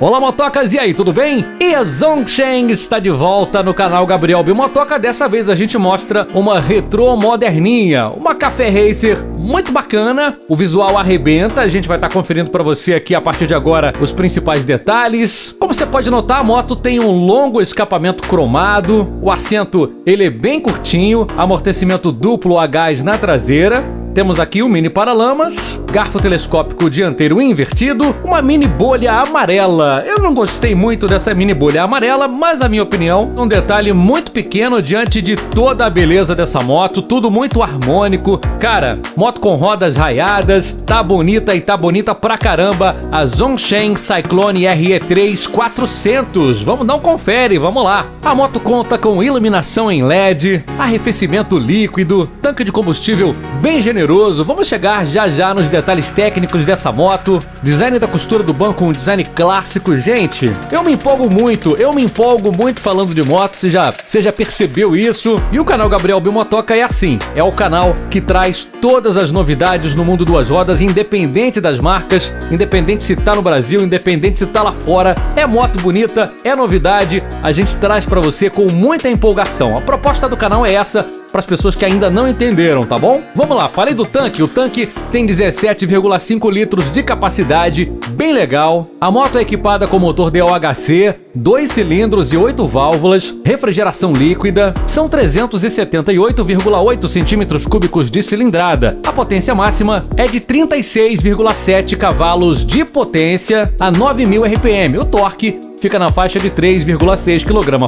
Olá, motocas, e aí, tudo bem? E a Zhongsheng está de volta no canal Gabriel Bimotoca. Dessa vez a gente mostra uma retrô moderninha, uma Café Racer muito bacana. O visual arrebenta, a gente vai estar tá conferindo para você aqui a partir de agora os principais detalhes. Como você pode notar, a moto tem um longo escapamento cromado, o assento ele é bem curtinho, amortecimento duplo a gás na traseira. Temos aqui um mini paralamas, garfo telescópico dianteiro invertido, uma mini bolha amarela. Eu não gostei muito dessa mini bolha amarela, mas a minha opinião, um detalhe muito pequeno diante de toda a beleza dessa moto, tudo muito harmônico. Cara, moto com rodas raiadas, tá bonita e tá bonita pra caramba. A Zhongsheng Cyclone RE3 400. Vamos dar um confere, vamos lá. A moto conta com iluminação em LED, arrefecimento líquido, tanque de combustível bem generoso generoso. Vamos chegar já já nos detalhes técnicos dessa moto. Design da costura do banco, um design clássico. Gente, eu me empolgo muito, eu me empolgo muito falando de moto, você já, você já percebeu isso? E o canal Gabriel Bimotoca é assim, é o canal que traz todas as novidades no mundo duas rodas, independente das marcas, independente se tá no Brasil, independente se tá lá fora. É moto bonita, é novidade, a gente traz para você com muita empolgação. A proposta do canal é essa, para as pessoas que ainda não entenderam, tá bom? Vamos lá, falei do tanque. O tanque tem 17,5 litros de capacidade, bem legal. A moto é equipada com motor DOHC, dois cilindros e oito válvulas, refrigeração líquida. São 378,8 centímetros cúbicos de cilindrada. A potência máxima é de 36,7 cavalos de potência a 9.000 RPM. O torque fica na faixa de 3,6 kgfm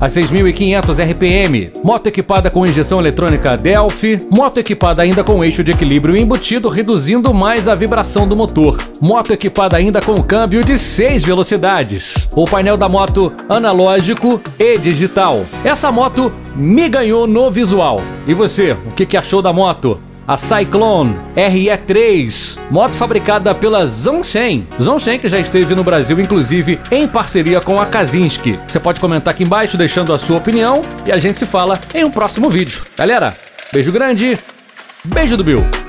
a 6.500 RPM. Moto equipada com injeção eletrônica Delphi, moto equipada ainda com eixo de equilíbrio embutido, reduzindo mais a vibração do motor. Moto equipada ainda com câmbio de 6 velocidades. O painel da moto analógico e digital. Essa moto me ganhou no visual. E você, o que, que achou da moto? a Cyclone RE3, moto fabricada pela Zhongsheng. Zhongsheng que já esteve no Brasil, inclusive em parceria com a Kazinski. Você pode comentar aqui embaixo deixando a sua opinião e a gente se fala em um próximo vídeo. Galera, beijo grande, beijo do Bill.